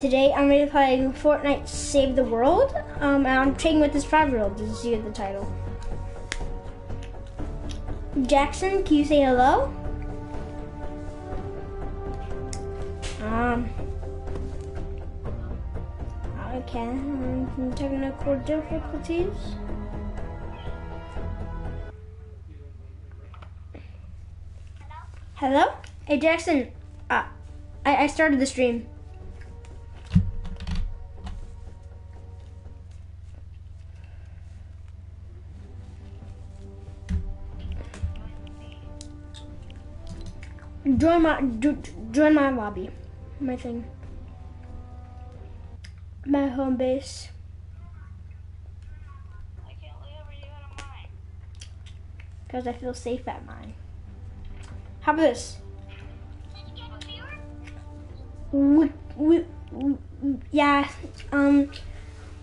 Today I'm going to play Fortnite Save the World. Um, and I'm trading with this five-year-old. Did you see the title? Jackson, can you say hello? Um, okay, um, technical difficulties. Hello? Hey Jackson, uh, I, I started the stream. Join my jo- join my lobby, my thing, my home base. I can't live over you out of mine. Because I feel safe at mine. How about this? Did you get a viewer? We, we, we, yeah, um,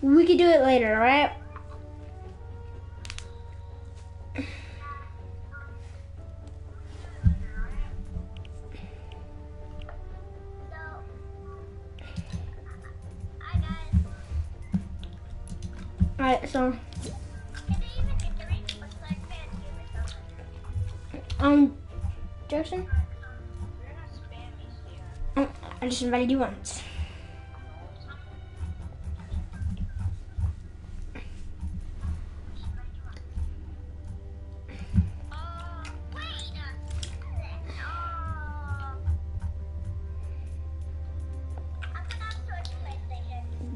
we could do it later, alright? Or so. um, Jackson, um, I just invited you once.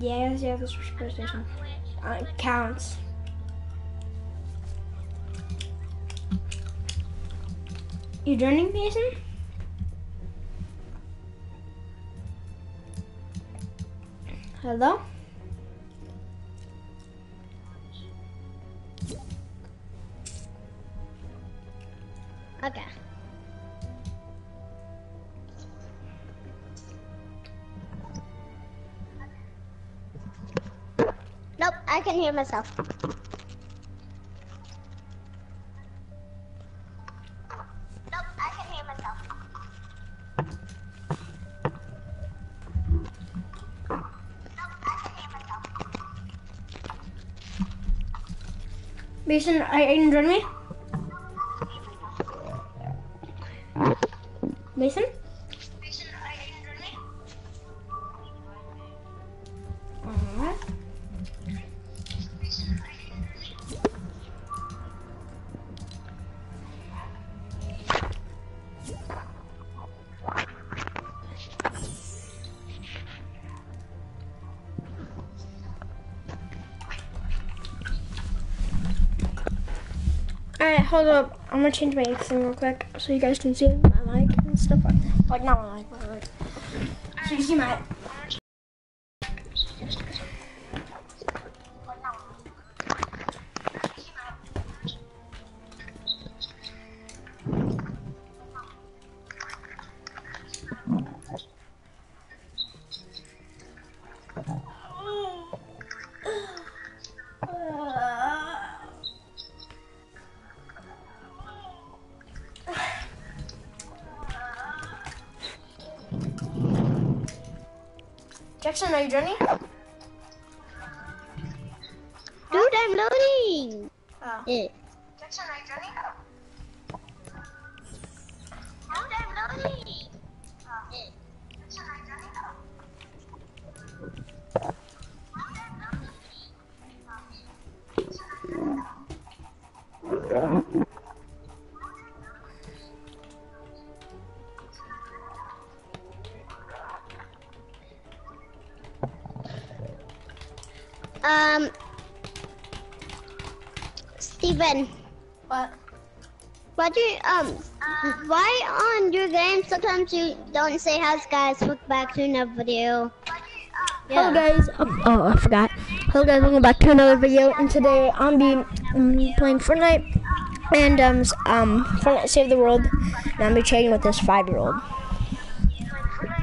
Yeah, yeah, this was PlayStation. Uh, counts. You joining, Mason? Hello? Okay. Can hear myself. Mason, are you joining me? Hold up. I'm gonna change my thing real quick so you guys can see my mic and stuff like. Like, not my mic, my mic. So you see my. You joining? Why do you, um, why on your game sometimes you don't say how's guys? Look back to another video. Hello guys. Um, oh, I forgot. Hello guys, welcome back to another video. And today I'm be um, playing Fortnite and um um Fortnite Save the World. And I'm be trading with this five-year-old.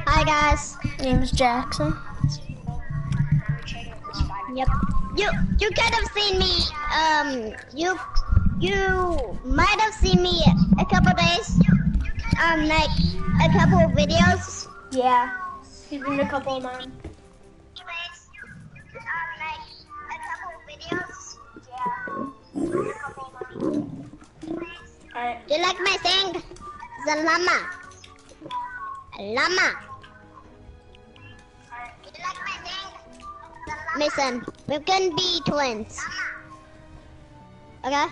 Hi guys. Name is Jackson. Yep. You you could have seen me. Um, you you might have seen me a couple days. Um, like a couple of videos. Yeah. He's been a couple of mine. make a couple videos. Yeah. A couple Alright. Do you like my thing? The llama. A llama. Do you like my thing? Mason, we can be twins. Okay?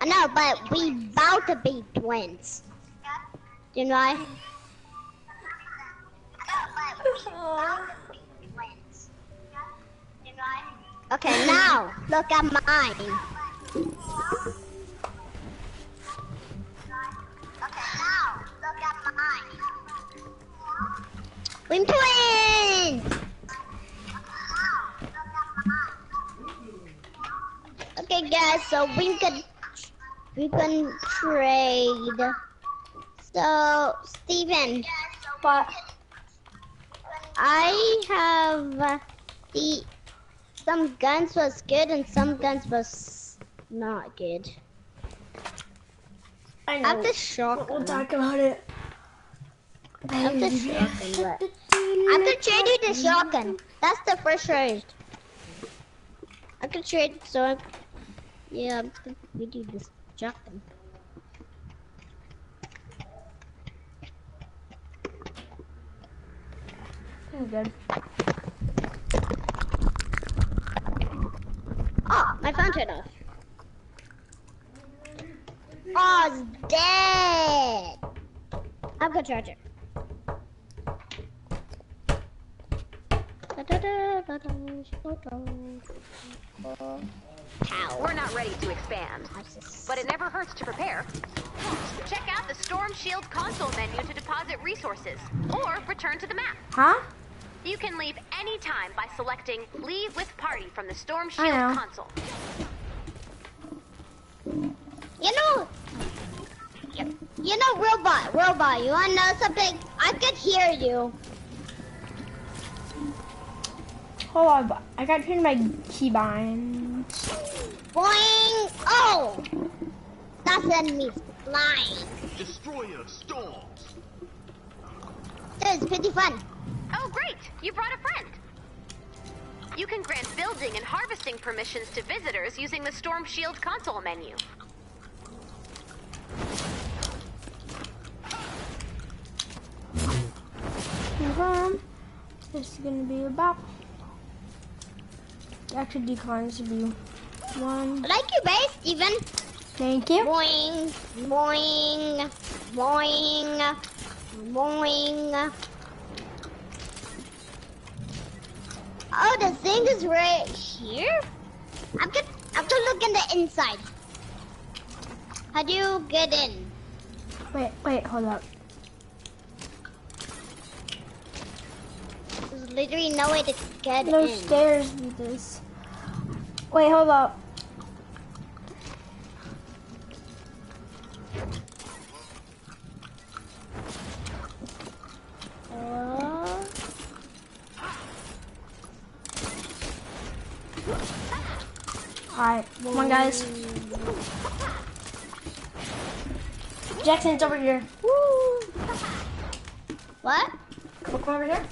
I know, but we about to be twins. You know why? Okay, now look at mine. We're twins! Okay guys, so we can we can trade. So Steven, But I have uh, the some guns was good and some guns was not good. I I know. have the We'll talk about it. I have the shotgun. But I could trade you the shotgun. That's the first trade. I could trade so I, yeah, I'm just gonna give you this shotgun. I'm good. Oh, my phone turned off. Oh, it's dead. I've got charger. Pow. We're not ready to expand, but it never hurts to prepare. Check out the Storm Shield console menu to deposit resources, or return to the map. Huh? You can leave any time by selecting Leave with Party from the Storm Shield know. console. You know, you know, robot, robot. You wanna know something? I could hear you. Hold on, I got to turn my keybind. Boing! Oh, that's enemies flying. Destroyer storms. This is pretty fun. Oh, great! You brought a friend. You can grant building and harvesting permissions to visitors using the Storm Shield console menu. Confirm. This is gonna be about. Actually, declines to be one. I like you, babe, Steven. Thank you. Boing, boing, boing, boing. Oh, the thing is right here? I'm gonna, I'm gonna look in the inside. How do you get in? Wait, wait, hold up. Literally no way to get No in. stairs with this. Wait, hold up. Uh, Alright, come on, guys. Jackson, it's over here. woo. What? Come over here.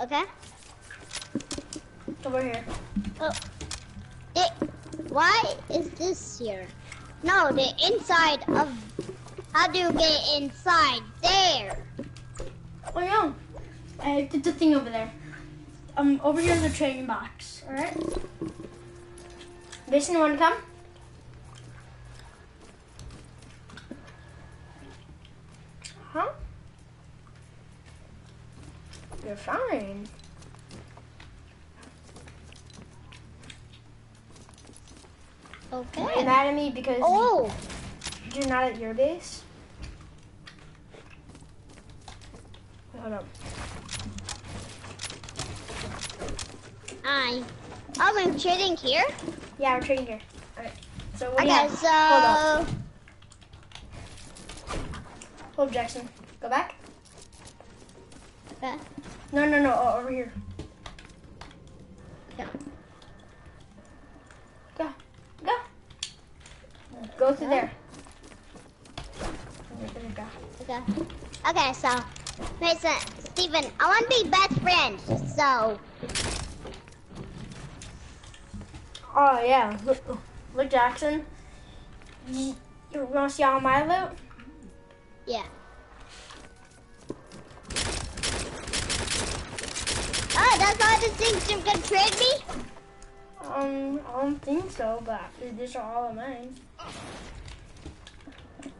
Okay. Over here. Oh. It, why is this here? No, the inside of. How do you get inside there? Oh, no. I did the thing over there. Um, over here is the trading box. Alright? Mason, you want to come? Huh? You're fine. Okay. You're mad at me because Oh, you're not at your base? Hold up. I. Oh, we're trading here. Yeah, we're trading here. Alright. So what do you Okay, have? Hold up. so. Hold Jackson. Go back. Okay. No, no, no. Oh, over here. Yeah. Go. Go. Go through there. Go. Okay. Okay, so Mason, Steven, I want to be best friends. So, Oh yeah, look, look Jackson. You, you want to see all my loot? yeah. Oh, that's all the things you're gonna trade me? Um, I don't think so, but these are all of mine.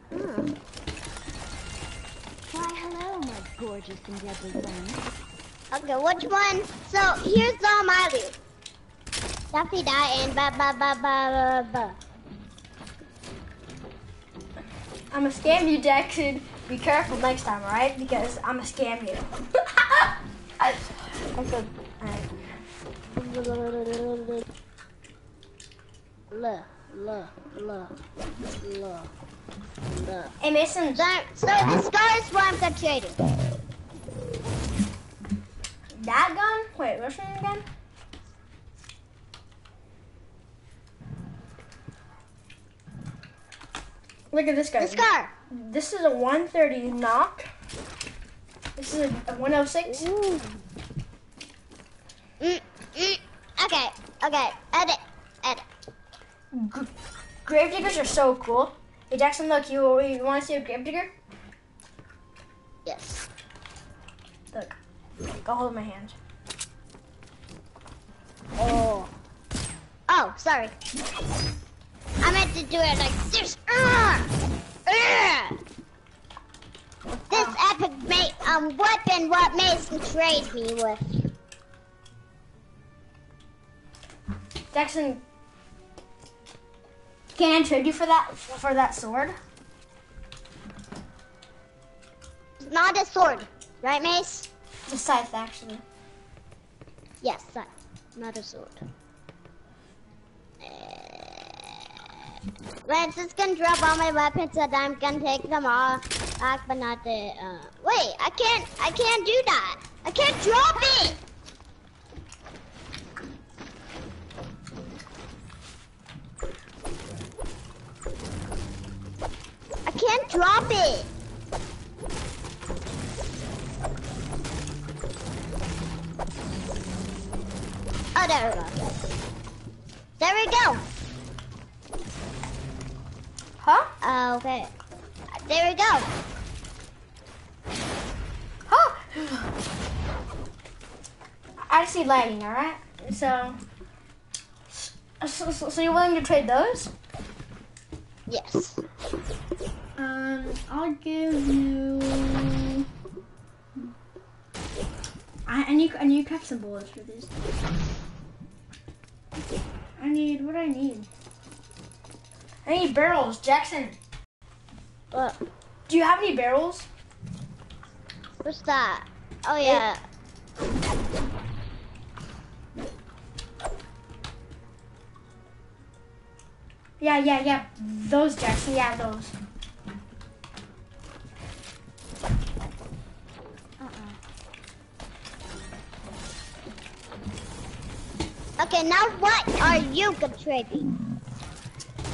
Hmm. Why, hello, my gorgeous and deadly friend. Okay, which one? So, here's all my loot. Daffy die and ba ba ba ba ba ba. I'm gonna scam you, Jackson. Be careful next time, alright? Because I'm gonna scam you. I, I said, alright. Look, look, look, look, look. Hey Mason, So, so the scar is what I'm gonna trade it. that gun? Wait, name again? Look at this guy. The scar. This is a 130 knock. This is a, a 106. Mm, mm. Okay, okay, edit, edit. G- Gravediggers are so cool. Hey Jackson, look, you, you want to see a gravedigger? Yes. Look, go hold my hand. Oh. Oh, sorry. I meant to do it like this. Ugh! Ugh! This epic ma- um weapon what Mason trade me with. Jackson, can I trade you for that for that sword? It's not a sword, right, Mace? It's a scythe, actually. Yes, that, not a sword. Uh, Let's just gonna drop all my weapons and I'm gonna take them all back, but not the. Uh, wait, I can't. I can't do that. I can't drop it. Can't drop it. Oh, there we go. There we go. Huh? Oh, okay. There we go. Huh? I see lighting, alright? So, so, so, so you're willing to trade those? Yes. I'll give you. I, I need I need cut some bullets for this. I need what do I need? I need barrels, Jackson. What? Do you have any barrels? What's that? Oh yeah. Yeah, yeah, yeah. Those Jackson, yeah, those. Okay, now what are you gonna trade?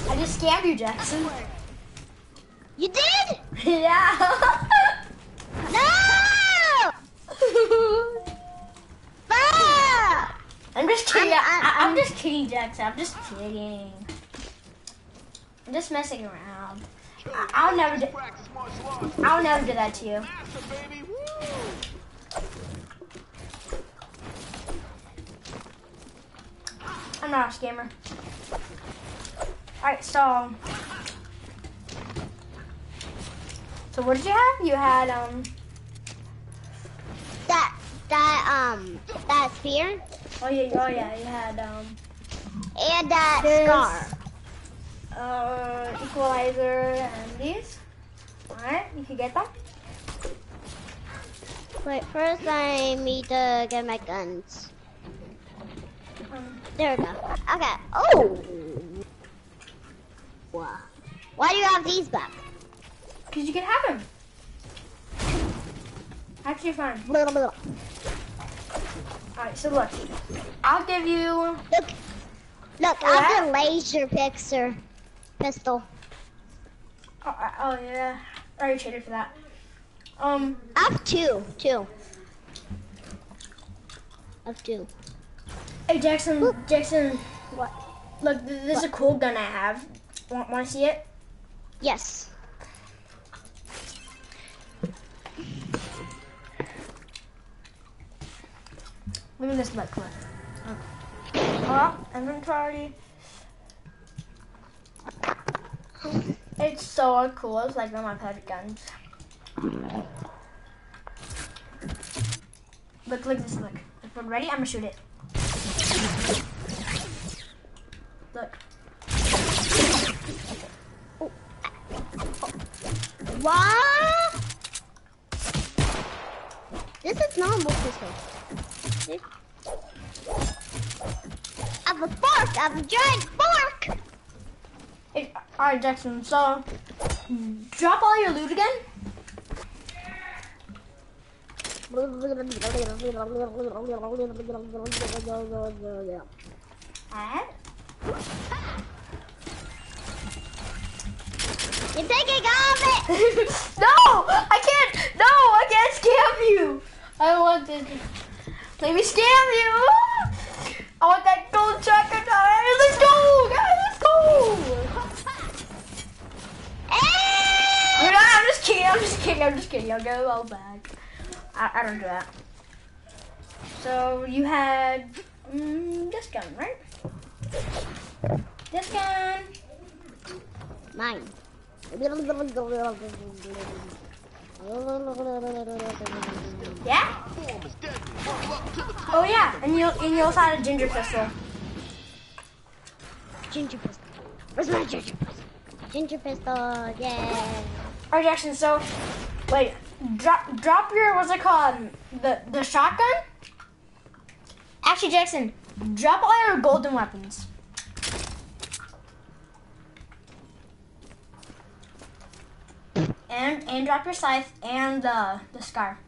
I just scammed you, Jackson. You did? yeah. No! Ah! I'm just kidding. I'm- I, I'm- am just kidding, Jackson. I'm just kidding. I'm just messing around. I, I'll never do. Practice martial arts. I'll never do that to you. I'm not a scammer. Alright, so. So what did you have? You had um. That that um that spear Oh yeah, oh yeah. You had um. and that scar. Uh, equalizer and these. Alright, you can get them. Wait, first I need to get my guns. There we go. Okay. Oh. Wow. Why do you have these back? Cause you can have them. Actually, fine. Blah, blah, blah. Alright, so look. I'll give you. Look, look, I have the laser pixer pistol. Oh, uh, oh yeah. I already traded for that. Um, I have two, two. I have two. Hey Jackson, Jackson, What? look, this is a cool gun I have. Want, want to see it? Yes. Look at this, look, look. Oh, inventory. It's so cool. It's like one of my favorite guns. Look, look at this, look. Look, we're ready? I'm gonna shoot it. Look. What? This is normal pistol. This- I have a fork. I have a giant fork. It, all right, Jackson. So, drop all your loot again. And You're taking all of it. no, I can't. No, I can't scam you. I don't want to. Let me scam you. I want that gold shotgun. Alright, Let's go, guys. Let's go. Hey! You know, I'm just kidding. I'm just kidding. I'm just kidding. I'll go all back. I, I don't do that. So you had mm, this gun, right? This gun. Mine. Yeah. Form is deadly. Buckle up to the top. Oh yeah, and you and you also had a ginger pistol. Ginger pistol. Where's my ginger pistol? Ginger pistol, yeah. All right, Jackson. So, wait, drop drop your what's it called? The the shotgun. Actually, Jackson, drop all your golden weapons. And and drop your scythe and the the scar.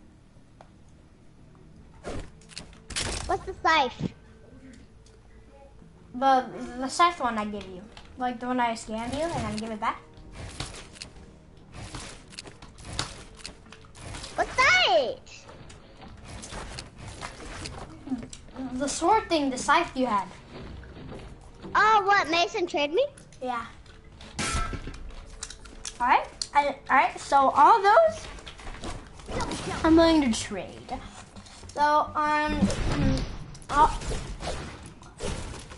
What's the scythe? The the scythe one I give you, like the one I scanned you, and then give it back. What's that? The sword thing, the scythe you had. Oh, what? Mason trade me? Yeah. All right. I, all right. So all those, I'm willing to trade. So um, I'll,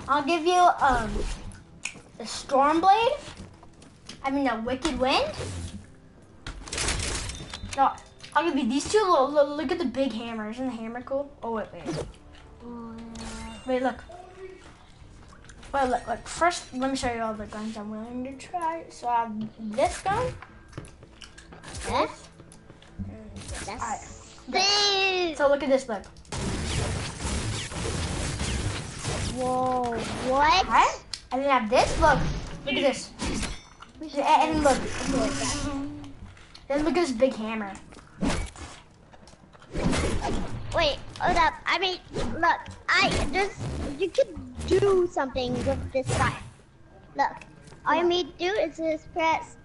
I'll give you um, the storm blade. I mean, a wicked wind. No, I'll give you these two. Look, look, look at the big hammer. Isn't the hammer cool? Oh wait, wait. Wait, look. Well, look, look, first, let me show you all the guns I'm willing to try. So I have this gun. That's this. So look at this, look. Whoa, what? Alright? And then I have this, look. Look at this. And and look. Then look at this big hammer. Wait, hold up. I mean, look, I just, you could do something with this guy. Look, all you need to do is just press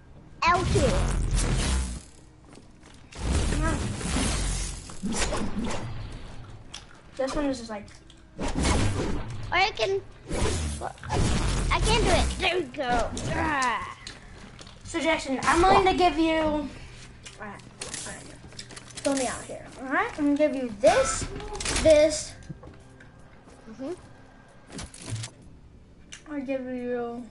L2. This one is just like, Or I can, I can't do it. There we go. Ah. so Jackson, I'm willing to give you, alright. Fill me out here, alright? I'm gonna give you this, this. Mhm. I'll give you,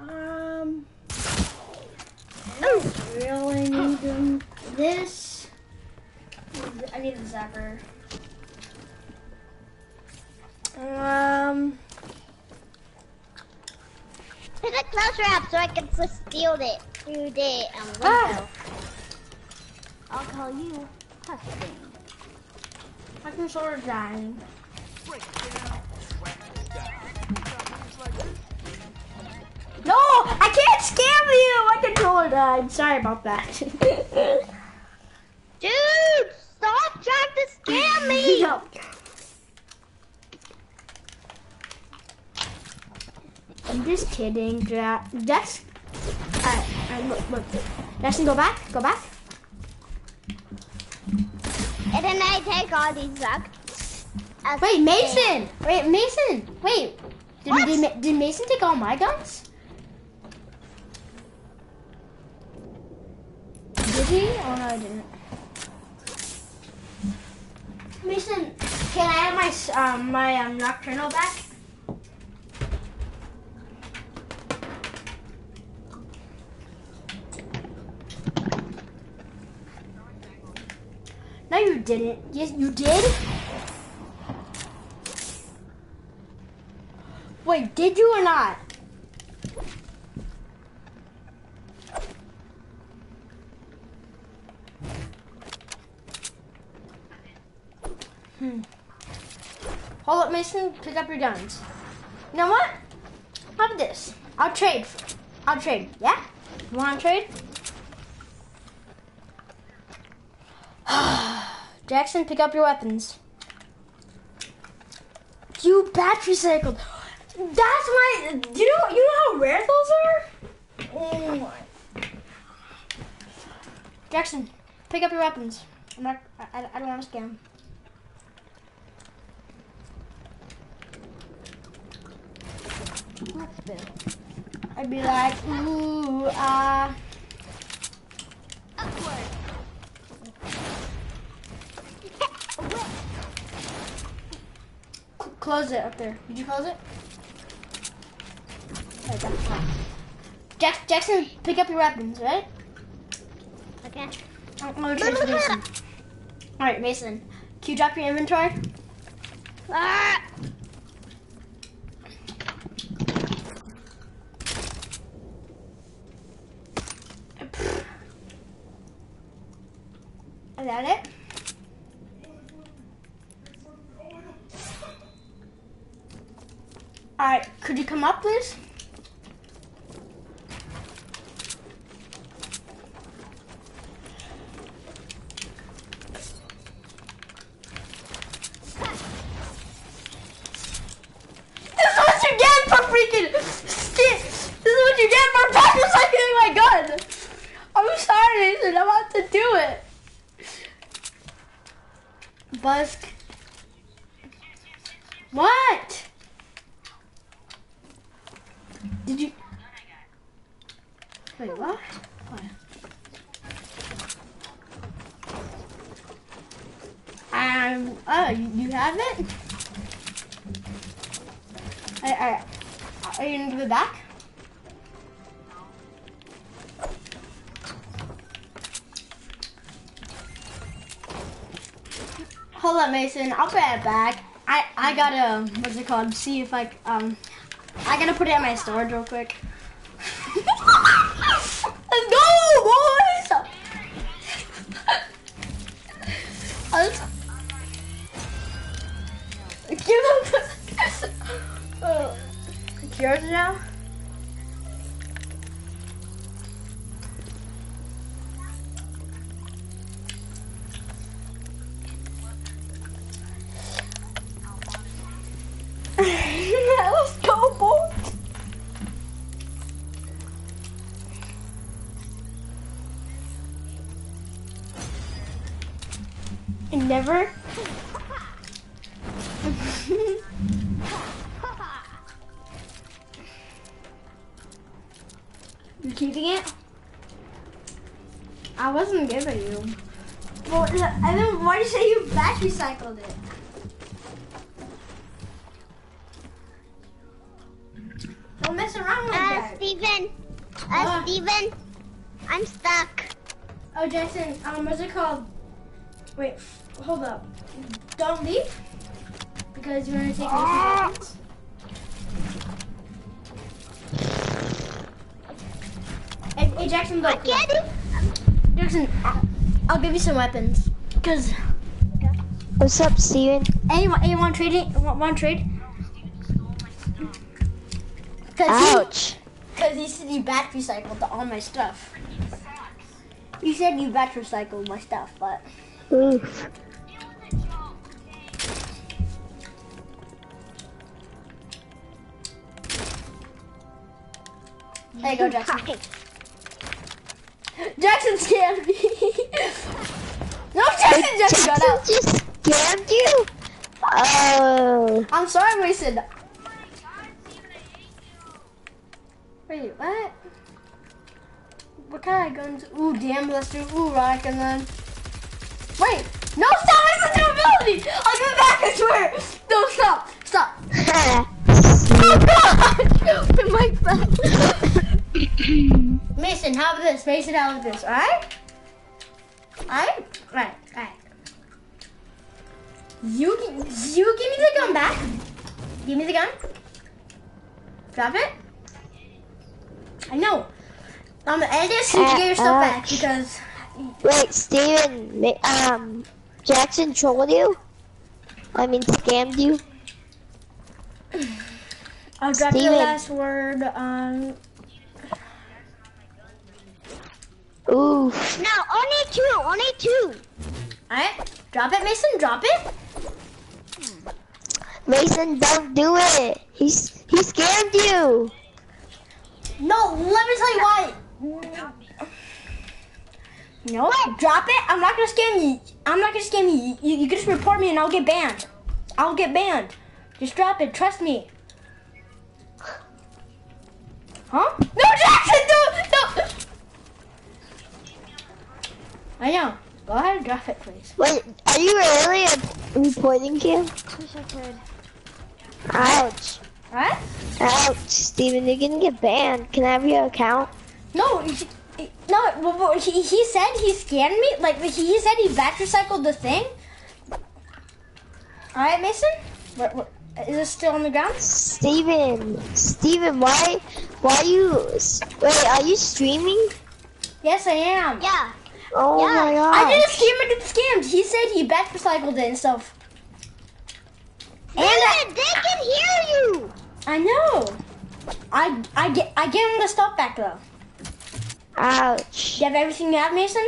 um, I really need. This, I need a zapper. Um, Put a close wrap so I can steal it through the um, window. Ah. I'll call you Husband. my controller's dying. Break it down. Whack it down. Something like this. No, I can't scam you. My controller died. Sorry about that. Dude, stop trying to scam me! No. I'm just kidding, Jack. That's Alright, alright, look, look. Jackson, go back, go back. And then I take all these back. As Wait, Mason! Wait, Mason! Wait! Did, did, did Mason take all my guns? Did he? Oh no, I didn't. Mason, can I have my um, my um, Nocturno back? No, you didn't. Yes, you did. Wait, did you or not? Hmm. Hold up, Mason. Pick up your guns. You know what? About this? I'll trade. I'll trade. Yeah? You want to trade? Jackson, pick up your weapons. You battery cycled. That's my. Do you know? You know how rare those are? Oh my. Jackson, pick up your weapons. I'm not. I, I, don't want to scam. I'd be like, ooh, ah. C- Close it up there. Did you close it? Right, that's fine. Jack- Jackson, pick up your weapons, right? Okay. Gonna Mason. Alright, Mason. Can you drop your inventory? Ah! Is that it? Alright, could you come up, please? This is Mason. I'll put it back. I I gotta what's it called? See if I um I gotta put it in my storage real quick. Don't leave. Because you're gonna take Ah. Mason's weapons. Hey, hey, Jackson, look. Get it? Jackson, I'll, I'll give you some weapons. Cause, What's up, Steven? Anyone, you want, hey, you want trading? Want, want trade? Cause Ouch. Because you said you battery cycled all my stuff. You said you battery cycled my stuff, but Oof. There you go, Jackson. Jackson scammed me. no, Jackson just got out. Jackson just scammed you? Oh. I'm sorry, Mason. Wait, what? What kind of guns? Ooh, damn blaster. Ooh, rock and then. Wait, no, stop! It's a durability. I'll be back. I swear. No, stop, stop. Oh God! My back. Mason, how about this? Mason, how about this? All right. All right. All right. All right. You, you give me the gun back. Give me the gun. Drop it. I know. Um, and this you get your stuff back because Wait, Steven, um, Jackson trolled you? I mean, scammed you? I'll drop your last word on. Ooh. No, only two, only two. Alright, drop it, Mason. Drop it. Mason, don't do it. He's he scammed you. No, let me tell you why. No, drop it. I'm not gonna scam you. I'm not gonna scam you. You, you can just report me and I'll get banned. I'll get banned. Just drop it. Trust me. Huh? No, Jackson, no, no. I know. Go ahead and drop it, please. Wait, are you really a reporting him? Wish I could. Ouch. Alright? Ouch, Steven, you're gonna get banned. Can I have your account? No, he, he- no. well, well, He, he said he scanned me. Like he, he said he batch recycled the thing. All right, Mason. What, what, is it still on the ground? Steven, Steven, why, why you, wait, are you streaming? Yes, I am. Yeah. Oh Yeah, my god. I didn't scam it. Get scammed. He said he batch recycled it and stuff. And I, They can hear you. I know. I I get I get him the stuff back though. Ouch. You have everything you have, Mason?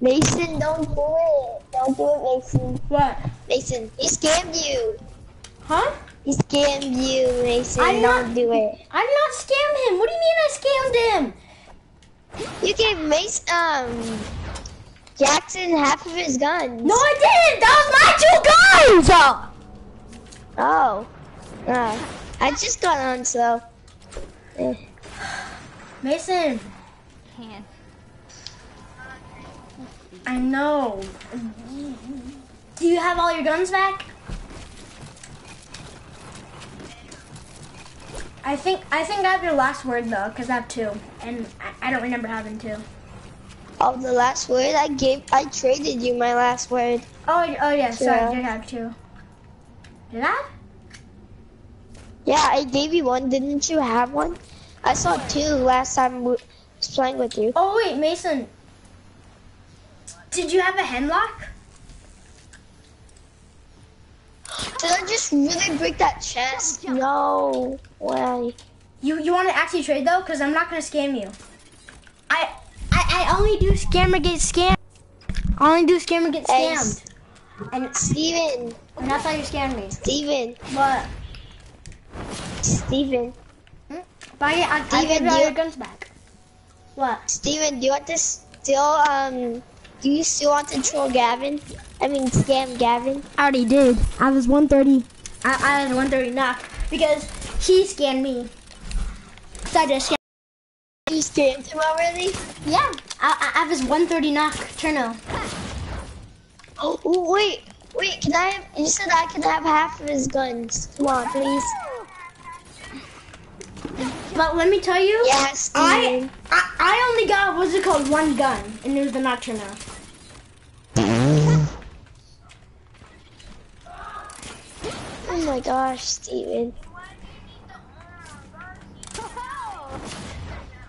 Mason, don't do it. Don't do it, Mason. What? Mason, he scammed you. Huh? He scammed you, Mason. I'm don't not- do it. I did not scam him. What do you mean I scammed him? You gave Mason, um, Jackson half of his guns. No, I didn't. That was my two guns. Oh. Uh, I just got on, so. Eh. Mason. Can't. I know. Do you have all your guns back? I think I think I have your last word though, cause I have two, and I, I don't remember having two. Oh, the last word I gave, I traded you my last word. Oh, oh yeah, sorry, Yeah. I did have two. Did I? Yeah, I gave you one. Didn't you have one? I saw two last time I was playing with you. Oh wait, Mason. Did you have a hemlock? Did I just really break that chest? No way. You you want to actually trade though? Cause I'm not gonna scam you. I I, I only do scammer get scammed. I only do scammer get Hey, scammed. And, Steven, and that's how you scammed me. Steven, What? Steven, but I, I, I Steven, give you all do you- your guns back. What? Steven, do you want to still, um, do you still want to troll Gavin? I mean, scam Gavin? I already did. I was 130. I, I was 130 knock because he scammed me. So I just scammed. You scammed him already? Yeah. I, I, I was 130 knock. Cherno. Oh, wait, wait, can I have, you said I can have half of his guns. Come on, please. But let me tell you. Yeah, I, I I only got what's it called one gun and it was the Nocturno. Oh my gosh, Steven.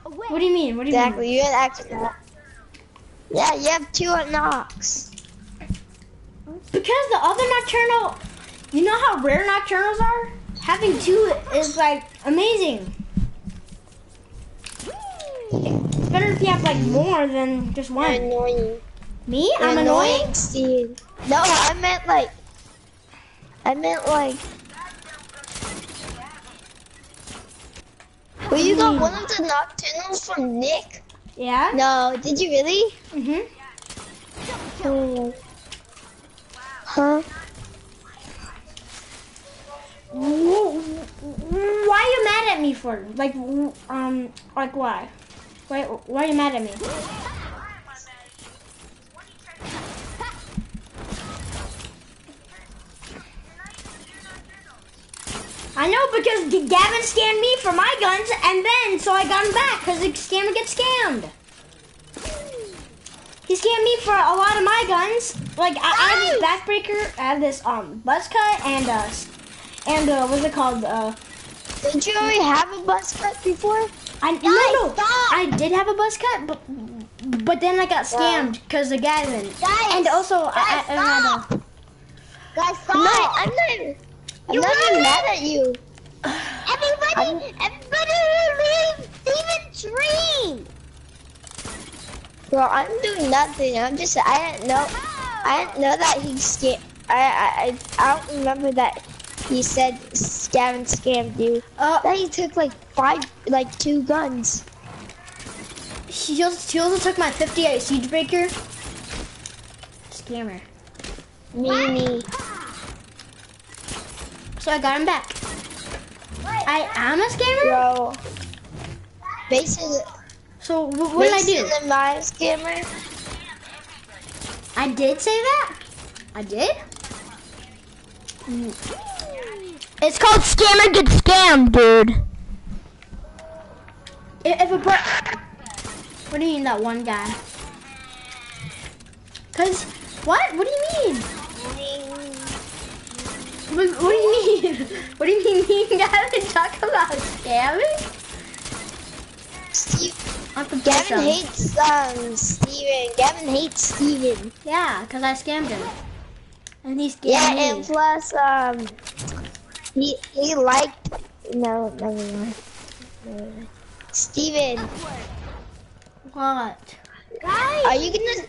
What do you mean? What do you mean? Exactly, you had actually. Yeah, you have two knocks. Because the other Nocturno, you know how rare Nocturnos are? Having two is like amazing. It's better if you have like more than just You're one. annoying. Me? You're I'm annoying? Steve. No, I meant like. I meant like. Well, you got one of the Nocturnos from Nick. Yeah. No, did you really? Mhm. Oh. Huh? Why are you mad at me for? Like, um, like why? Why, why are you mad at me? I know because Gavin scammed me for my guns, and then so I got him back because the scammer gets scammed. He scammed me for a lot of my guns. Like I, I have this backbreaker, I have this um buzz cut, and uh, and uh, what's it called? Uh, Did you already have a buzz cut before? I no no, I did have a buzz cut, but but then I got scammed because of Gavin, Guys, and also I, I, I had a. stop. Guys, stop. No, I'm not. I'm You not even mad at you. Everybody, everybody leave Steven Tree. Bro, I'm doing nothing. I'm just. I didn't know. I didn't know that he scam. I, I I I don't remember that he said Gavin scammed you. Uh, That he took like five, like two guns. He also, he also took my 58 siege breaker. Scammer. Me, me. So I got him back. I am a scammer. Bro. Basically, So wh- what did I do? my scammer. I did say that. I did. It's called Scammer Get Scammed, dude. If, if a per- what do you mean that one guy? Cause what? What do you mean? What, what do you mean? What do you mean? Me and Gavin talk about scamming? Steve, Uncle Gavin Jason. hates um Steven. Gavin hates Steven. Yeah, cause I scammed him, and he scammed Yeah, me. and plus um he he liked no never mind. Never mind. Steven, what? Guys. Are you gonna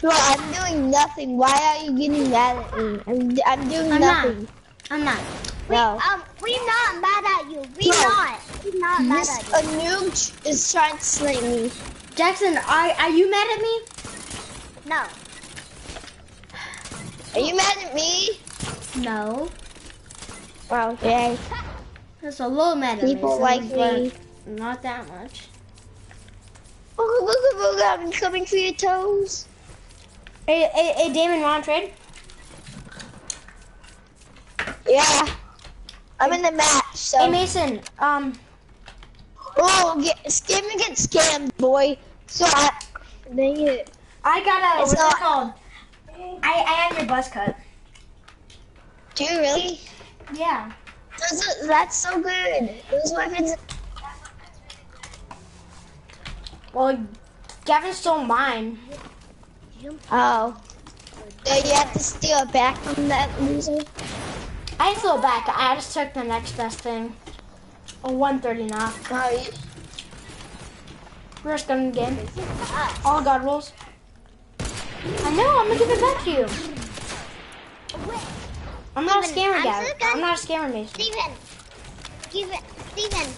Bro, I'm doing nothing. Why are you getting mad at me? I'm, I'm doing I'm not. I'm not. No. Um, we're not mad at you. We're No. not. We're not mad This, at you. a noob is trying to slay me. Jackson, are are you mad at me? No. Are you mad at me? No. Wow, okay. That's a little mad People like me. Not that much. Booga booga booga, I'm coming for your toes. Hey, hey, hey, Damon, want trade? Yeah. I'm in the match, so. Hey, Mason. Um, Oh, get, scam and get scammed, boy. So I, dang it. I got a It's what's not- it called? I I have your buzz cut. Do you really? Yeah. Those are, that's so good. Those weapons. Well, Gavin stole mine. Oh. So you have to steal it back from that loser. I it back. I just took the next best thing. A 130 knock. Oh, you, We're just gonna game. All God rules. I know. I'm gonna give it back to you. I'm not a Steven, scammer, I'm so. I'm not a scammer, Mason. Steven. Steven. Steven.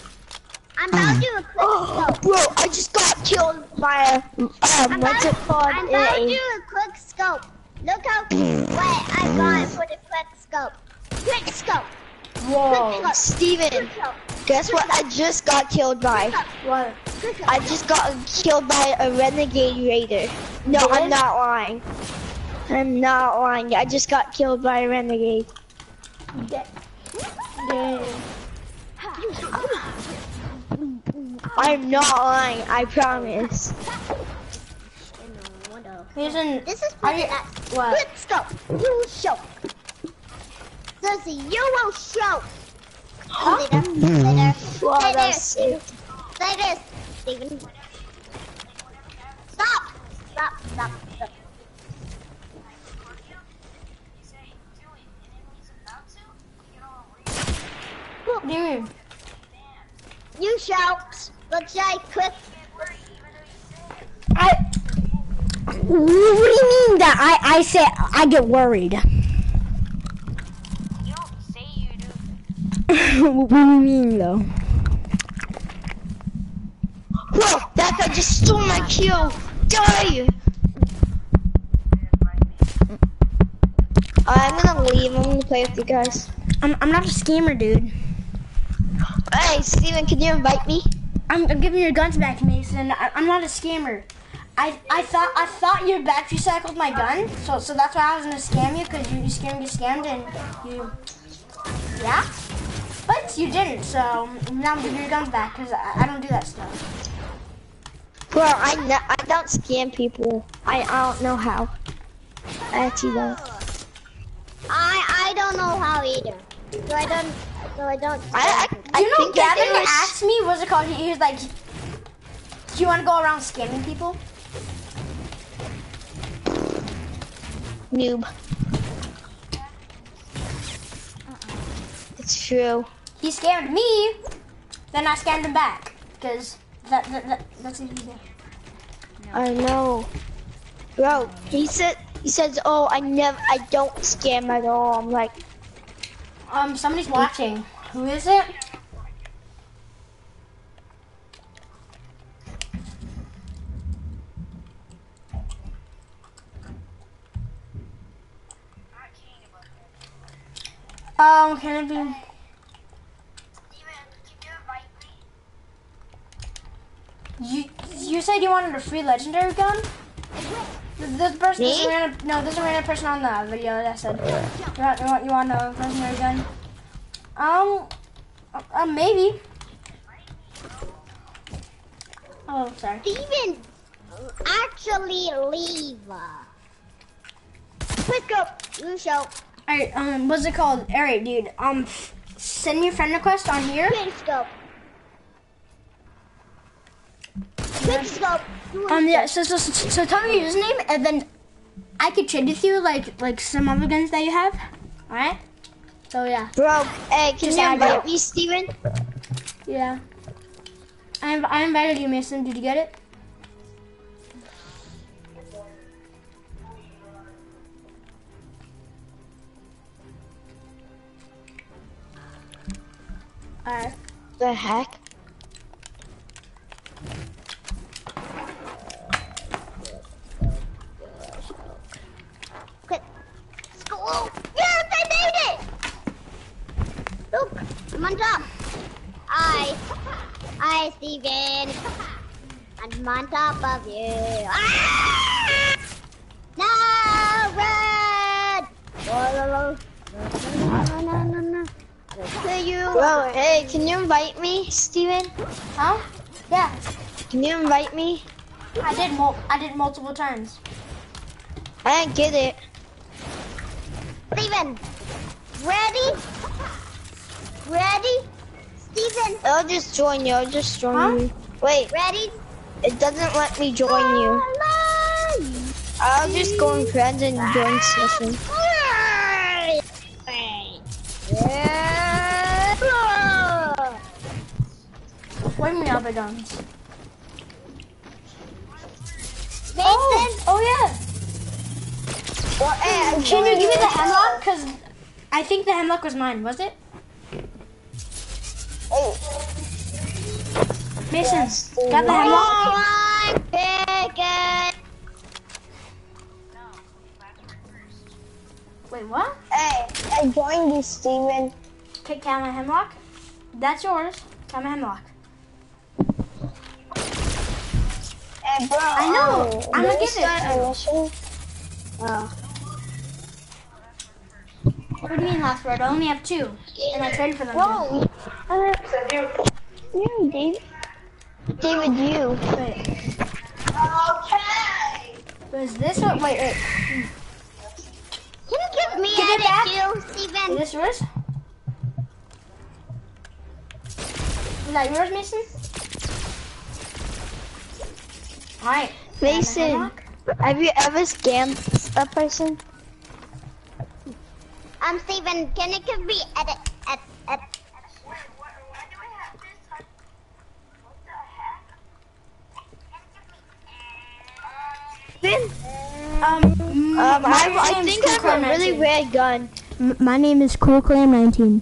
I'm about to do a quick oh, scope. bro, I just got killed by a, um, I'm what's it called? I'm about to do a quick scope. Look how what I got for the quick scope. Quick scope. Whoa. Steven, guess what I just got killed by? What? I just got killed by a renegade raider. No, I'm not lying. I'm not lying. I just got killed by a renegade. Damn. I'm not lying. I promise. Mason, This is are what you, that what? quick scope. You will show. Susie, you will show. Later. Later. Wow, Stay there. that's sick. Stay Steven. Stop. Stop. Stop. Stop. not doing? You shout, but I quick. I. What do you mean that I I say I get worried? You don't say you do. what do you mean though? Whoa! That guy just stole my kill. Die! I'm gonna leave. I'm gonna play with you guys. I'm, I'm not a scammer, dude. Hey, Steven, can you invite me? I'm, I'm giving your guns back, Mason. I, I'm not a scammer. I, I thought I thought you battery cycled my gun, so so that's why I was gonna scam you because you, you scammed, you scammed, and you, yeah. But you didn't, so now I'm giving your guns back because I, I don't do that stuff. Bro, I no, I don't scam people. I I don't know how. I actually don't. I I don't know how either. So I don't. So I don't. I I, I you know Gavin was- asked me, what's it called? He, he was like, do you want to go around scamming people? noob. Uh-uh. It's true. He scammed me, then I scammed him back because that, that, that that's easy to do. I know. Bro, he said he says, "Oh, I never, I don't scam at all." I'm like, Um, somebody's watching. Who is it? Um, can it be? You you said you wanted a free legendary gun? This person, this random, no, this is a random person on the video that said, you want, you want, you want a legendary gun? Um, uh, maybe. Oh, sorry. Steven, actually leave. Pick up, you show. Alright, um, what's it called? Alright, dude, um, send your friend request on here. Quick scope. Quick scope. Um, yeah, so, so, so, so tell me your username, and then I could trade with you, like, like some other guns that you have. Alright? So, yeah. "Bro, hey, can Just you invite me. me, Steven? Yeah. I, I invited you, Mason. Did you get it? Alright. The heck? Quick. School. Yes, I made it. Look, I'm on top. I, I, Steven. I'm on top of you. Ah! No, red. No, no, no, no, no. To you. Bro, hey, can you invite me, Steven? Huh? Yeah. Can you invite me? I did mul- I did multiple times. I didn't get it. Steven. Ready? Ready? Steven, I'll just join you. I'll just join Huh? you. Wait, ready? it doesn't let me join you. I'll just go in friends and join ah! session. What do you mean other guns? Mason, Oh, oh yeah. Well, hey, Can you give me the you. hemlock? Cause I think the hemlock was mine. Was it? Oh, Mason, Yes. got the hemlock? Oh, pick it. Wait, what? hey, I joined you, Steven. Okay, count my hemlock. That's yours. Count my hemlock. Hey, bro. I know. um, I'm gonna did we give it. start a mission? Oh. What do you mean last word? I only have two, and I traded for them. Whoa. Uh, you, David. David, you. Wait. Was this one? Wait, wait. Can you give me Give it edit back. too, Is Steven? this yours? Is that yours, Mason? Alright. Mason, have you ever scammed a person? Um, Steven, can you give me edit, edit, edit? Steven? Um, Um, I, I think I have a really rare gun. My name is Cool Clam 19.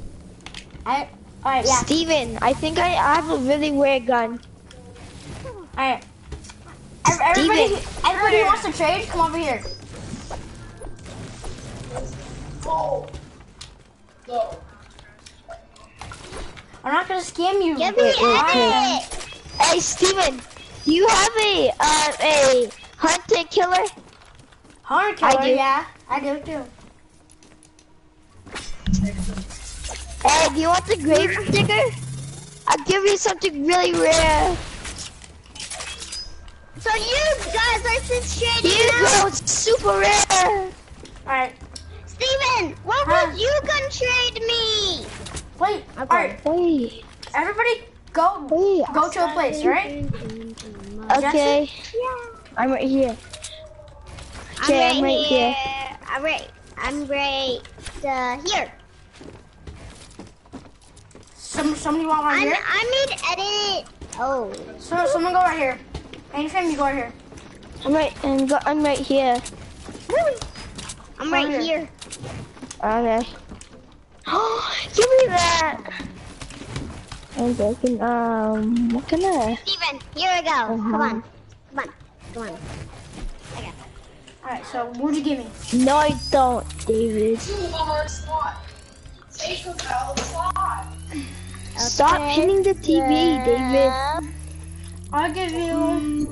I, alright, yeah. Steven, I think I, I have a really rare gun. Alright. everybody, Steven. everybody wants to trade, come over here. I'm not gonna scam you. Give me Wait, wait, edit. Hey, Steven, do you have a uh, a hunted killer? Hunter I do. yeah, I do too. Hey, do you want the grave digger? I'll give you something really rare. So you guys are just trading you now? go, it's super rare. Alright, Steven, what Huh? would you gonna trade me? wait, alright, Wait, everybody go, wait. go to a place, right? Okay, Yeah. I'm right here. Okay, I'm right here. I'm right. I'm right uh, here. Some, somebody want right I'm, here? I made edit. Oh. So, someone go right here. Anything, you go right here. I'm right. I'm, go, I'm right here. I'm right Over here. Okay. give me that. I'm broken. Um, what can I? Steven, here we go. Come on. Come on. Come on. Alright, so what'd you give me? No, I don't, David. Stop hitting the TV, David. I'll give you.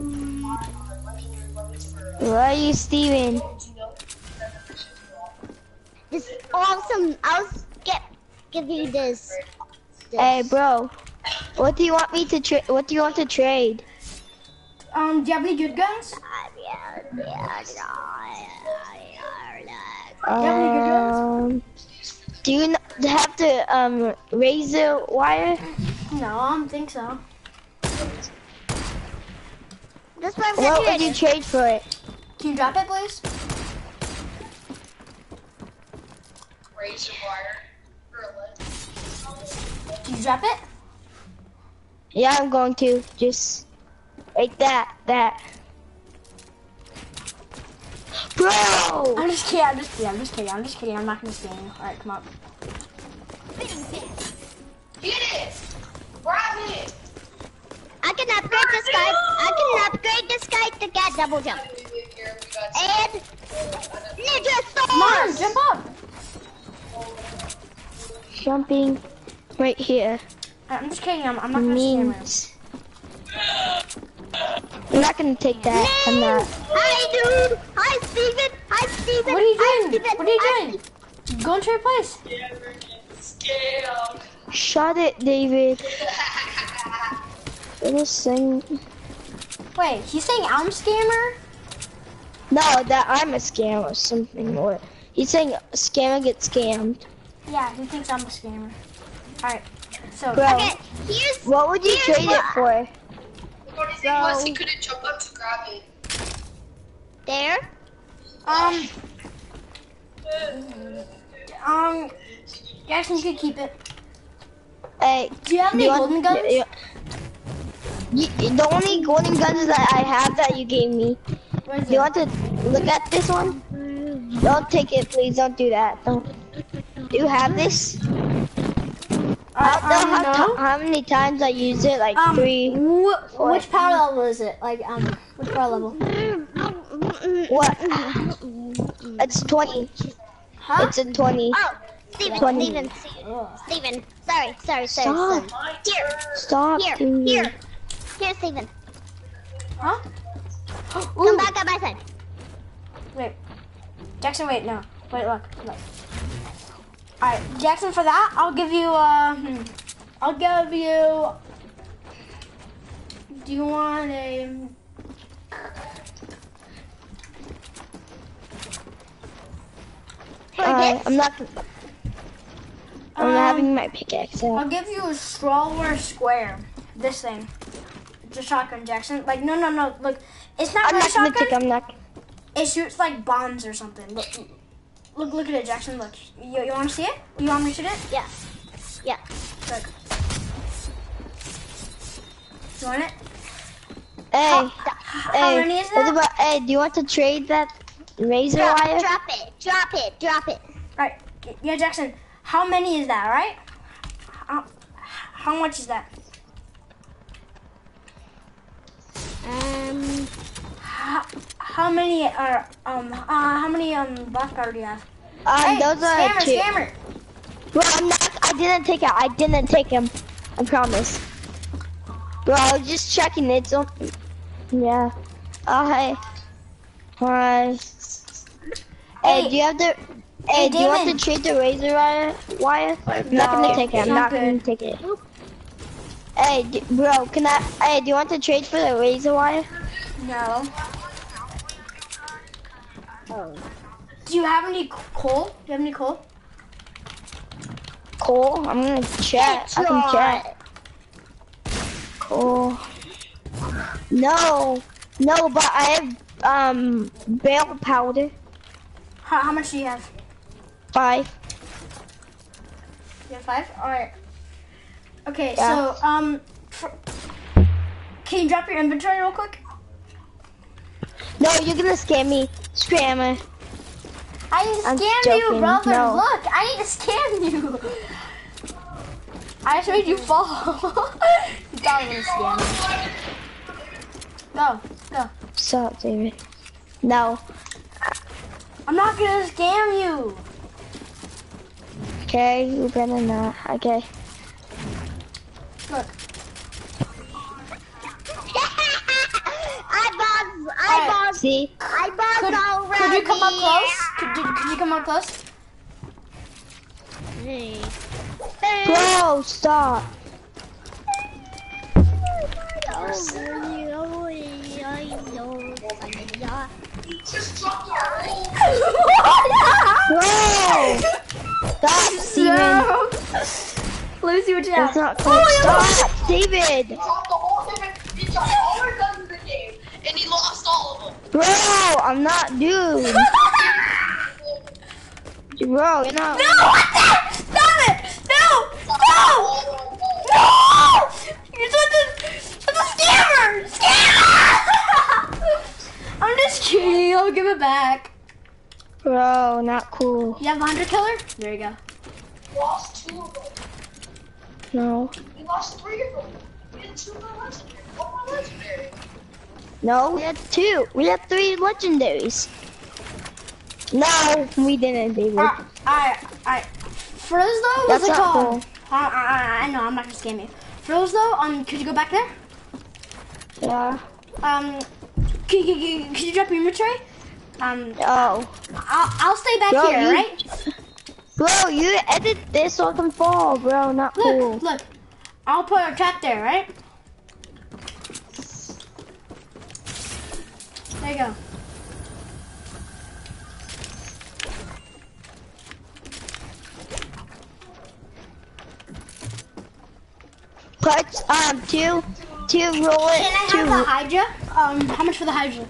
Where are you, Steven? This awesome. I'll get give you this. this. Hey, bro. What do you want me to trade? What do you want to trade? Um, do you have any good guns? Um, do you have to um razor wire? No, I don't think so. That's what What would you trade. trade for it? Can you drop it, please? Razor wire. Gorilla. Can you drop it? Yeah, I'm going to just like that, that. Bro, I'm just kidding. I'm just kidding. I'm just kidding. I'm just kidding. I'm not gonna scam you. All right, come up. Get it! Grab it! I can upgrade this guy. I can upgrade this guy to get double jump. Here, we got And ninja Come on, jumping right here I'm just kidding. I'm, I'm not gonna scam you. means. I'm not gonna take that. I'm not. Hi, dude. Hi, Steven. Hi, Steven. What are you Hi, doing? Steven. What are you Hi, doing? Go into your place. scale. Shut it, David. Little sing. Wait, he's saying I'm scammer? No, that I'm a scammer or something. Or he's saying a scammer gets scammed. Yeah, he thinks I'm a scammer. All right. So, Bro, Okay, here's what would you here's trade it for? The only thing was he couldn't jump up to grab it. there. um, um, Jackson, you can keep it. Hey, Do you have any you want- golden guns? you- you- the only golden guns that I have that you gave me. Do you want to look at this one? Don't take it, please. Don't do that. Don't. Do you have this? I don't know how, how many times I used it. Like Um, three. wh- four. which power level is it? Like, um, which power level? What? It's 20. Huh? It's a 20. Oh, Steven, Twenty. Steven, Steven. Sorry, sorry, sorry. Stop. son. Here, Stop. here, dude. here. Here, Steven. Huh? Come Ooh, back at my side. wait. Jackson, wait, no. Wait, look, look. Alright, Jackson, for that, I'll give you, uh, hmm, I'll give you, do you want a? Uh, I'm not. I'm Um, having my pickaxe out. I'll give you a stroller square. This thing. It's a shotgun, Jackson. Like, no, no, no, look. It's not I'm not gonna shotgun. take. I'm not. It shoots like bombs or something. Look, look, look at it, Jackson. Look. You, you want to see it? You want me to shoot it? Yeah. Yeah. Look. You want it? Hey, How hey. many is that? about? Hey, do you want to trade that razor Drop, wire? drop it. Drop it. Drop it. Right. Yeah, Jackson. How many is that? Right? How, how much is that? Um. how, how many are um uh, how many um black power do you have? Um, hey, those are scammer, two. scammer. Bro, I'm not. I didn't take it. I didn't take him. I promise. Bro, I was just checking it. So, yeah. Oh hey. Hi. Hey, Hey. do you have the? Hey, do you want to trade the razor wire? wire? I'm not gonna take it. I'm not not gonna take it. Hey, d- bro, can I? Hey, do you want to trade for the razor wire? No. Do you have any coal? Do you have any coal? Coal? I'm gonna check. I can check. Cool. No, no, but I have um bale powder. How, how much do you have? Five. You have five? Alright. Okay, Yeah. so, um, can you drop your inventory real quick? No, you're gonna scam me, scammer. I need to I'm scam you, joking, brother. no. Look, I need to scam you. I just made you fall. you thought I was scam you. Go, go. Up, David? No. I'm not gonna scam you. Okay, you better not. Okay. Look. I bought, I Alright. bought, See? I bought Could, already. could you come up close? Could, you- could you come up close? Hey. Bro, stop. Bro! Stop, Steven. No. Let me see what you That's have. not cool. Stop, David. dropped the whole thing and he tried all our guns in the game, and he lost all of them. Bro, I'm not, dude. Bro, you're not. No, what the? Stop it! No! No! No! You're such a, such a scammer! Scammer! I'm just kidding. I'll give it back. Bro, not cool. You have a hunter killer? There you go. lost two of them. No. We lost three of them. We had two more legendary. One more legendary. No, we had two. We had three legendaries. No, we didn't, David. I, I, I. Though, what's That's it called? I, I, I, I know. I'm not gonna scam you. Though, um, could you go back there? Yeah. Um, could, could, could, could you drop your inventory? Um, Oh. I'll, I'll stay back Bro, here, you- alright? Bro, you edit this so I can fall, bro. Not cool. Look, look. I'll put a trap there, right? There you go. Put um two, two roll it. Can I two. have the Hydra? Um, how much for the Hydra?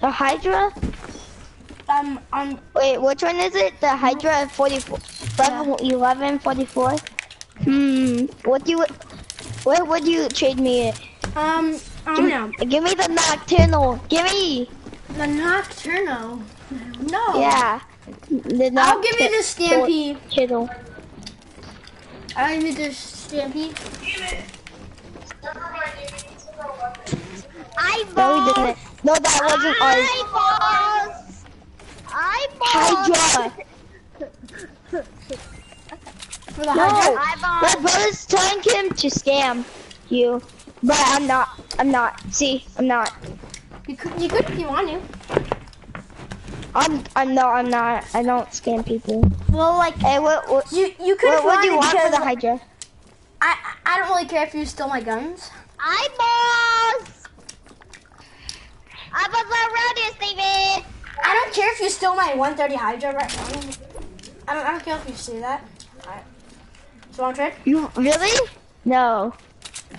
the Hydra? Um, um, Wait, which one is it? The Hydra 44, level 11, 44? Hmm. What do you? What would you trade me? Um, I Give, don't know. me- give me the Nocturno. Give me. The Nocturno. No. Yeah. The I'll give you the Stampede. Nocturno. I'll give you the Stampede. Never mind, David. He's. I No, we bought, didn't. No, that wasn't ours. I bought, I bought, Hydra. For the No. Hydra? I bought. My brother's telling him to scam you, but I'm not. I'm not. See, I'm not. You could, you could if you want to. I'm. I'm no. I'm not. I don't scam people. Well, like, Hey, what? What, you, you could what, if what do you want for the because Hydra? I, I don't really care if you steal my guns. I bought. I bought the rodeo, Steven. I don't care if you steal my 130 Hydra right now. I don't, I don't care if you steal that. Alright. So want to trade? You really? No.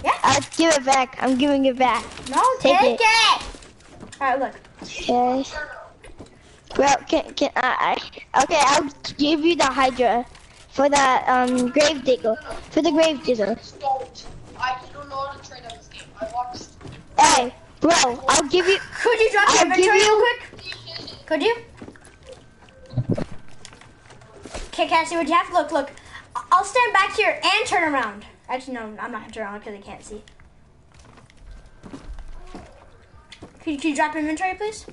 Yeah. I'll give it back. I'm giving it back. No, Take take, it. it. Alright, look. Okay. Well, can, can I, I? Okay, I'll give you the Hydra for the um grave digger. For the grave digger. I don't know how to trade on this game. I watched. Hey, bro, I'll give you. Could you drop your I'll give inventory real quick? Could you? Okay, can I see what you have? Look, look. I'll stand back here and turn around. Actually, no, I'm not gonna turn around because I can't see. Can you, you drop inventory, please?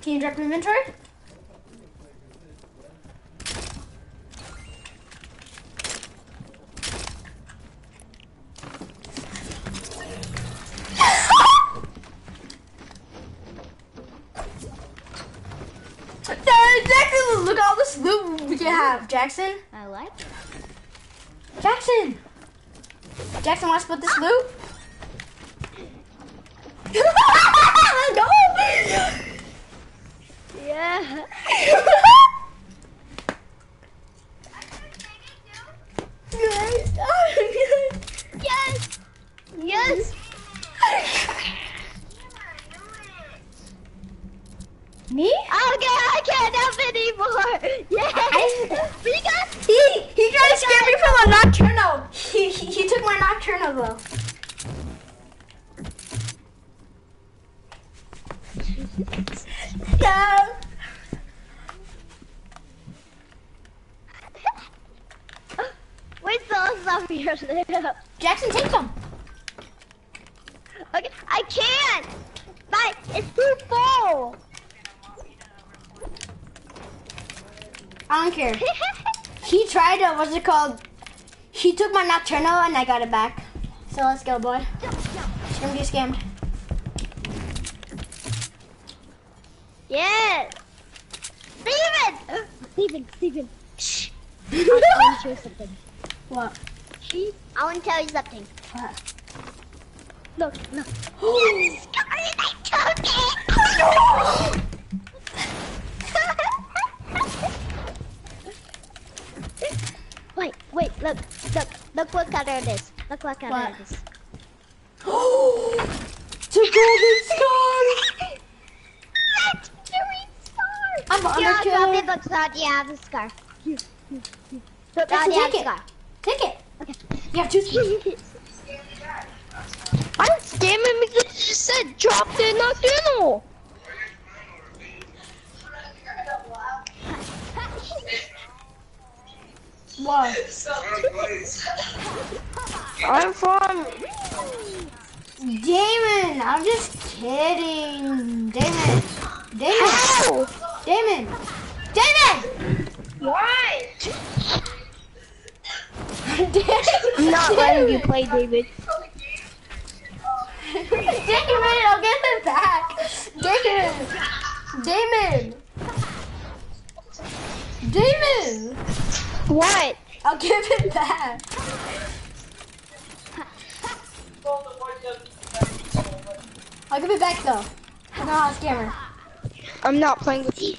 Can you drop inventory? Jackson, look at all this loot we can have. Jackson, I like it. Jackson, Jackson, want to split this loot? no. Yeah. Yes. Yes. Me? Okay, I can't help anymore. Yes. We got. He he tried to scare me from a nocturno. He, he he took though. Yeah. Where's the stuff here? Jackson, take them. Okay, I can't. My, it's too full. I don't care. He tried to, what's it called? He took my nocturno and I got it back. So let's go, boy. He's gonna get scammed. yes. Steven. Steven, Steven. Shh. I want to show you something. What? She, I want to tell you something. What? Look, look. Scarlet, it is. Look what color What? it is. it's a golden scar! Legendary scar. I'm an Here, I'll drop underkiller. it, but not you have the scar. You have take the it. scar. Take it. Okay. You have two skins. I'm scamming because you said drop it, the nocturno. What? I'm from. Damon, I'm just kidding. Damon. Damon. Ow! Damon. Damon! Why? I'm not letting you play, David. Damon, I'll get it back. Damon. Damon. Damon. What? I'll give it back. I'll give it back though. I'm not a scammer. I'm not playing with you.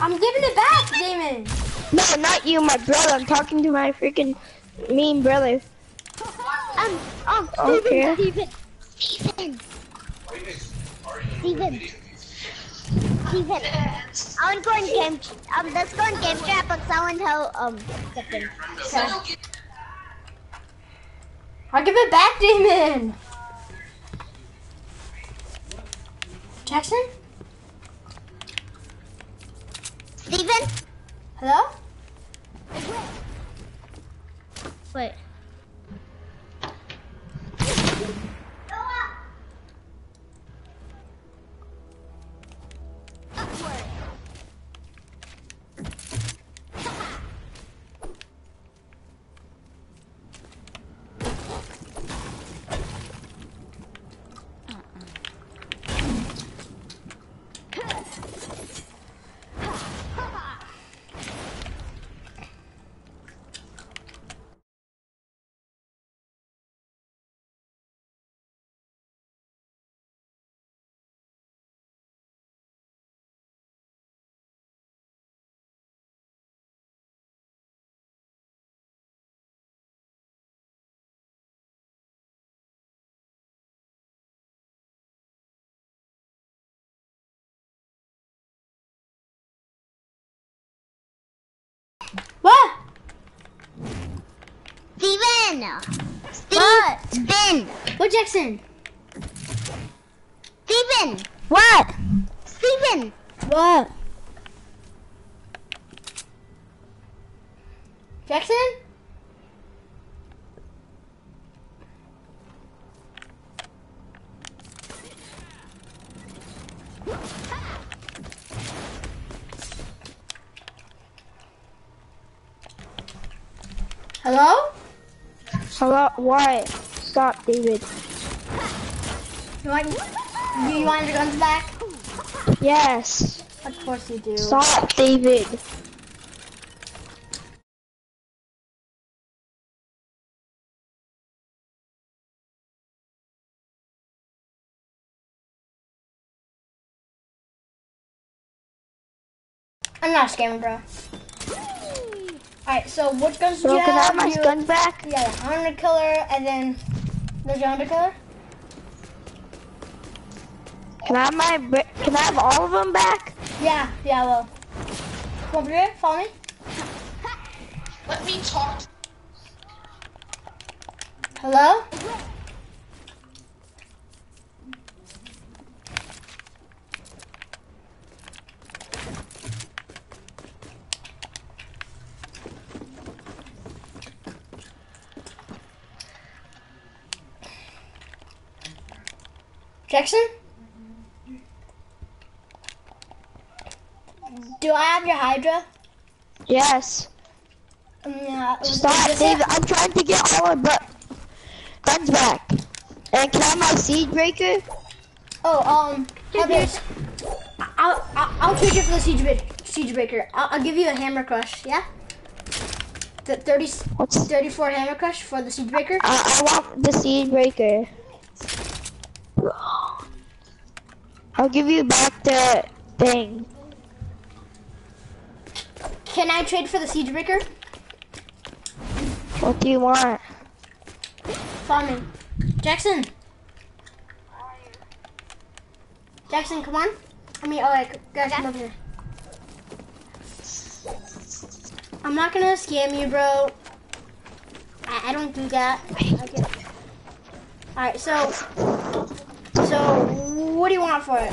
I'm giving it back, Damon. No, not you, my brother. I'm talking to my freaking mean brother. Um, um, Steven, Okay. Steven, Steven, Steven, Steven. I want to go in game. Um, let's go in game chat, but I want to tell um something. Okay. I'll give it back, Damon. Jackson? Steven, Hello? wait. Spin. What? Ben? What, Jackson? Steven. What? Steven. What? Jackson? Hello? Hello? Why? Stop, David. You want, you, you want your guns back? Yes. Of course you do. Stop, David. I'm not scamming, bro. Alright, so which guns do Bro, you can I have? have my You- guns back? Yeah, the hunter killer, and then there's your hunter killer. Can I have my, can I have all of them back? Yeah, yeah, well. Come over here, follow me. Let me talk. Hello? Jackson? Do I have your Hydra? Yes. Um, yeah, Stop, David. I'm trying to get all my bu- guns back. And can I have my siege breaker? Oh, um, okay. I'll, I'll, I'll trade you for the siege, break, siege breaker. I'll, I'll give you a hammer crush, yeah? The 30, What's 34 hammer crush for the siege breaker. I, I want the siege breaker. I'll give you back the thing. Can I trade for the siege breaker? What do you want? Follow me. Jackson. Jackson, come on. I mean, alright, guys, come over here. I'm not gonna scam you, bro. I, I don't do that. Okay. Alright, so, so, what do you want for it?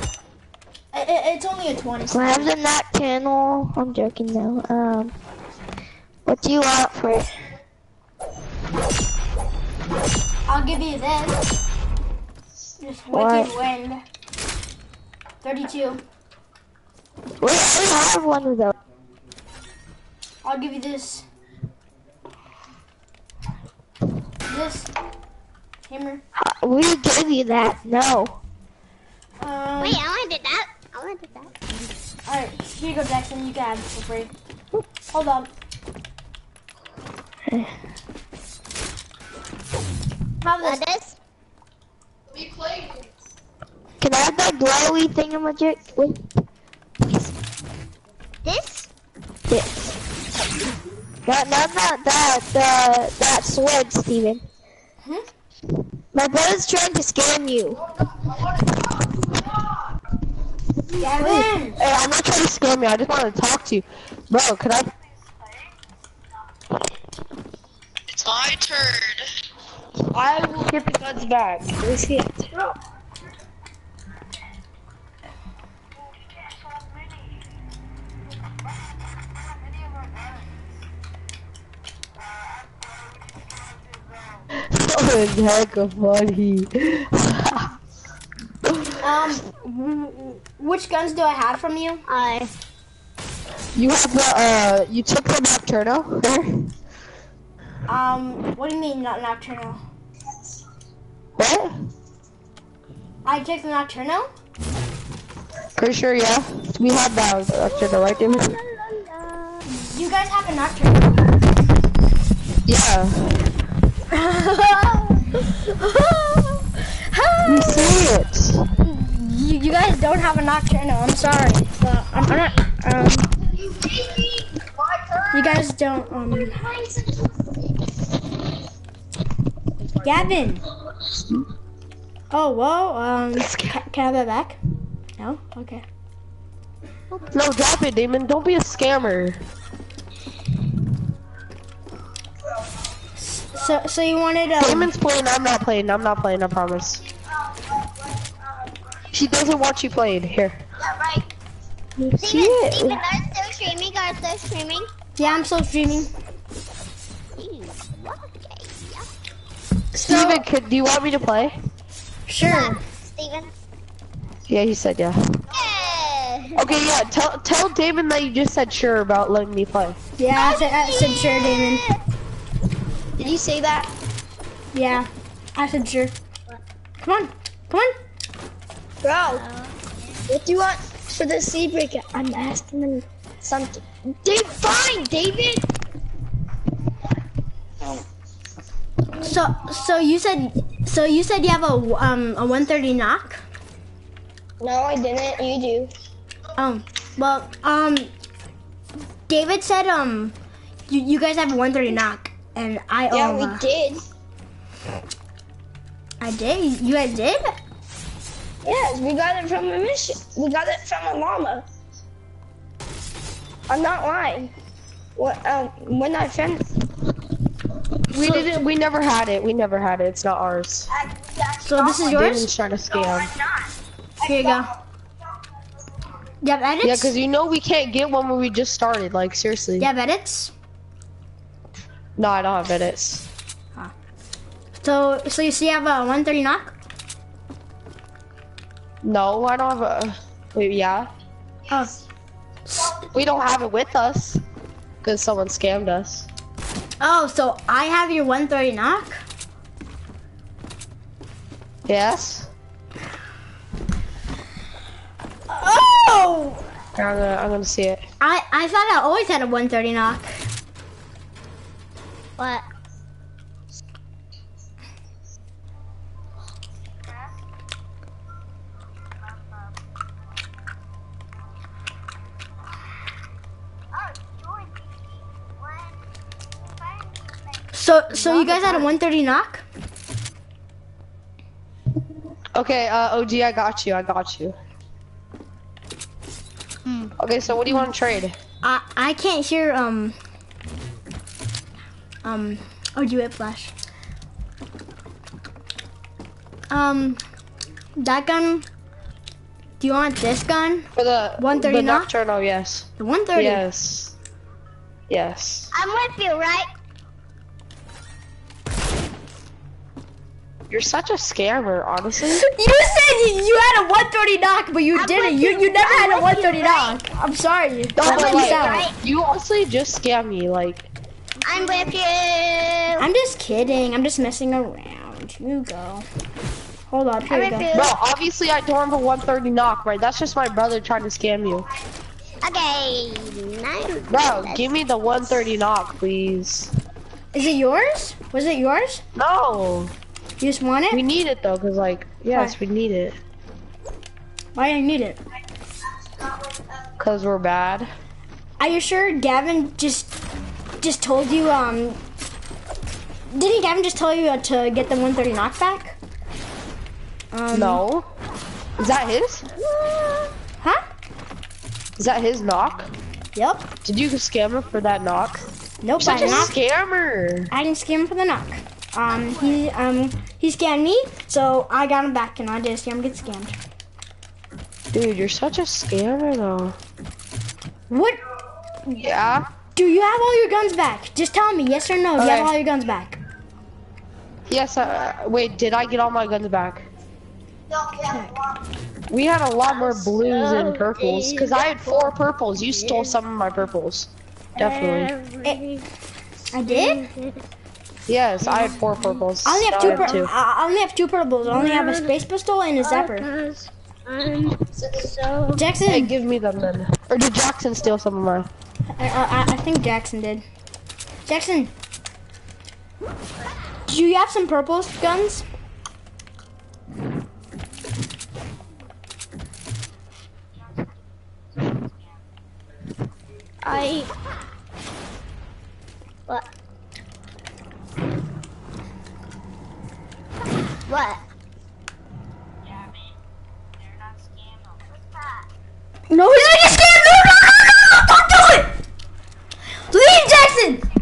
I- I- it's only a 20. Can I have the nut channel? I'm joking now. Um, what do you want for it? I'll give you this. This What? wicked wind. 32. Wait, I have one of those. I'll give you this. This hammer. We gave you that. No. Um, Wait, I wanted that. I wanted that. Alright, here you go, Jackson. You can have it for free. Hold on. Have this. Uh, this? We played. Can I have that glowy thing to my thingamajig? Wait, This? this. Not, not, not that, the, that sword, Steven. Hmm? My brother's trying to scam you. Hey, I'm not trying to scare me. I just want to talk to you. Bro, can I? It's my turn. I will get the guns back. Let me see it. Oh, it's hecka funny. Um, w- w- which guns do I have from you? I. you have the, uh, you took the Nocturno? Um, what do you mean, not Nocturno? What? I took the Nocturno? Pretty sure, yeah. We have that Nocturno, right, David? You guys have a Nocturno? Yeah. We see it. You, you guys don't have a Nocturno. I'm sorry, but I'm, I'm not. Um, you guys don't. Um, Gavin. Oh whoa. Um, ca- can I have that back? No. Okay. No, drop it, Damon. Don't be a scammer. So, so you wanted um, Damon's playing. I'm not playing. I'm not playing. I promise. She doesn't want you playing. Here. Yeah, right. You see Steven, it? Steven, are still streaming? Are still streaming? Yeah, I'm still streaming. Ew, okay. Steven, could, do you want me to play? Sure. Steven? Yeah, he said yeah. Yeah. Okay, yeah. Tell tell Damon that you just said sure about letting me play. Yeah, I said, I said sure, Damon. Did you say that? Yeah. I said sure. Come on. Come on. Bro, what do you want for the siege breaker? I'm asking them something. Dave, fine, David. So so you said so you said you have a um a 130 knock? No, I didn't. You do. Um well um David said um you, you guys have a 130 knock and I Yeah, um, we uh, did. I did. You guys did? Yes, we got it from a mission. We got it from a llama. I'm not lying. What, um, when I found We didn't. We never had it. We never had it. It's not ours. So this is yours. Damon's yours? trying to scam. Here you go. You have edits? Yeah, because you know we can't get one when we just started. Like seriously. you have edits? No, I don't have edits. So so you see you have a 130 knock? No, I don't have a. Wait, yeah. Oh. We don't have it with us. Because someone scammed us. Oh, so I have your 130 knock? Yes. Oh! I'm gonna, I'm gonna see it. I, I thought I always had a 130 knock. What? So so you guys had a 130 knock? Okay, uh, OG, I got you. I got you. Okay, so what do you want to trade? I I can't hear um um oh do it flash. Um that gun do you want this gun? For the 130 the knock? Nocturno, yes. The 130. Yes. Yes. I'm with you, right? You're such a scammer, honestly. You said you, you had a 130 knock, but you didn't. You you never had a 130 knock. I'm sorry. No, That but makes like, sense. you honestly just scam me. Like, I'm with you. I'm just kidding. I'm just messing around. You go. Hold up. Here I'm we go. you. bro, obviously I don't have a 130 knock, right? That's just my brother trying to scam you. Okay. Nine. Bro, give me the 130 knock, please. Is it yours? Was it yours? No, You just want it? we need it though, cause like, yes, we need it, Why do you need it? cause we're bad. Are you sure Gavin just just told you um didn't Gavin just tell you to get the 130 knockback? Um, No, is that his? Huh? Is that his knock? Yep. Did you scam him for that knock? Nope. Such I a scammer. I didn't scam him for the knock. Um, he um he scammed me, so I got him back, and I didn't see him get scammed. Dude, you're such a scammer though. What? Yeah. Do you have all your guns back? Just tell me, yes or no. Do you have all your guns back? Yes. Uh, wait, did I get all my guns back? We had a lot more blues and purples, because I had four purples. You stole some of my purples. Definitely. I did. Yes, I had four purples. I only have Now two. I Pur- two. I I only have two purples. I only have a space pistol and a zapper. So. Jackson, Hey, give me them then. Or did Jackson steal some of mine? I, I, I think Jackson did. Jackson, do you have some purple guns? I. What? What? Yeah, no, he's like a scam! No, no, no, no, no! Don't do it! Leave, Jackson!